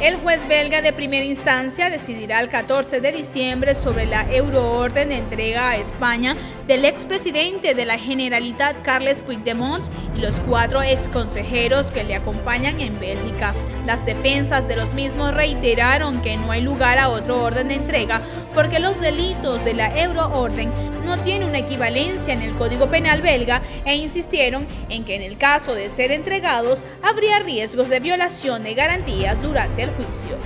El juez belga de primera instancia decidirá el 14 de diciembre sobre la euroorden de entrega a España del expresidente de la Generalitat Carles Puigdemont y los cuatro exconsejeros que le acompañan en Bélgica. Las defensas de los mismos reiteraron que no hay lugar a otro orden de entrega porque los delitos de la euroorden no tienen una equivalencia en el Código Penal belga e insistieron en que en el caso de ser entregados habría riesgos de violación de garantías durante del juicio.